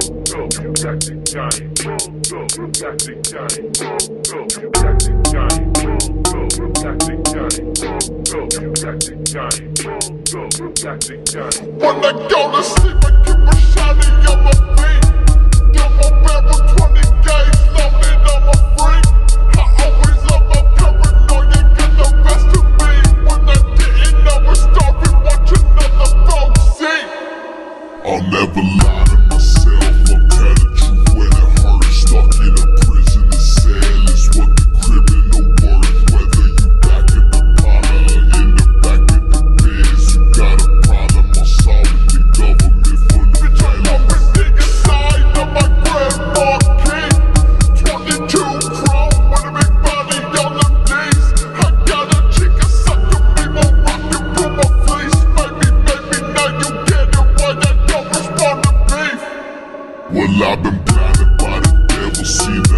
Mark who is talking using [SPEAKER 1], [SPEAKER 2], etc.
[SPEAKER 1] go, you
[SPEAKER 2] When I go to sleep, I Well, I've been blinded by the devil, see that.